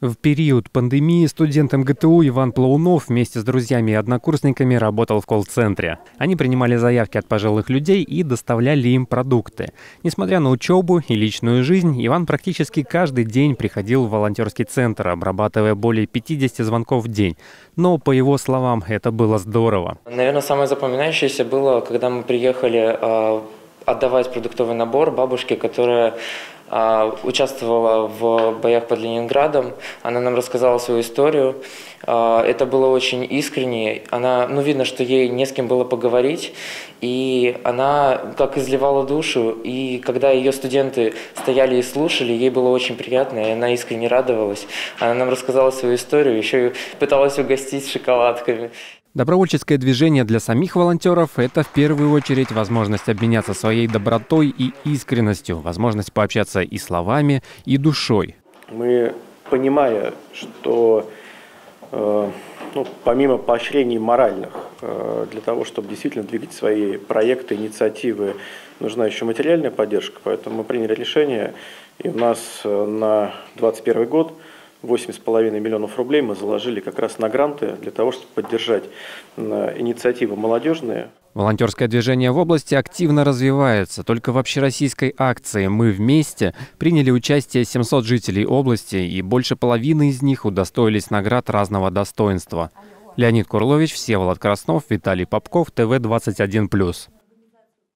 В период пандемии студент МГТУ Иван Плаунов вместе с друзьями и однокурсниками работал в колл-центре. Они принимали заявки от пожилых людей и доставляли им продукты. Несмотря на учебу и личную жизнь, Иван практически каждый день приходил в волонтерский центр, обрабатывая более 50 звонков в день. Но, по его словам, это было здорово. Наверное, самое запоминающееся было, когда мы приехали э, отдавать продуктовый набор бабушке, которая а, участвовала в боях под Ленинградом. Она нам рассказала свою историю. А, это было очень искренне. Она, ну, видно, что ей не с кем было поговорить. И она как изливала душу. И когда ее студенты стояли и слушали, ей было очень приятно, и она искренне радовалась. Она нам рассказала свою историю, еще и пыталась угостить шоколадками. Добровольческое движение для самих волонтеров – это в первую очередь возможность обменяться своей добротой и искренностью, возможность пообщаться и словами, и душой. Мы, понимая, что э, ну, помимо поощрений моральных, э, для того, чтобы действительно двигать свои проекты, инициативы, нужна еще материальная поддержка, поэтому мы приняли решение, и у нас э, на 2021 год – 8,5 миллионов рублей мы заложили как раз на гранты для того, чтобы поддержать инициативы молодежные. Волонтерское движение в области активно развивается. Только в общероссийской акции «Мы вместе» приняли участие 700 жителей области, и больше половины из них удостоились наград разного достоинства. Леонид Курлович, Всеволод Краснов, Виталий Попков, ТВ-21+.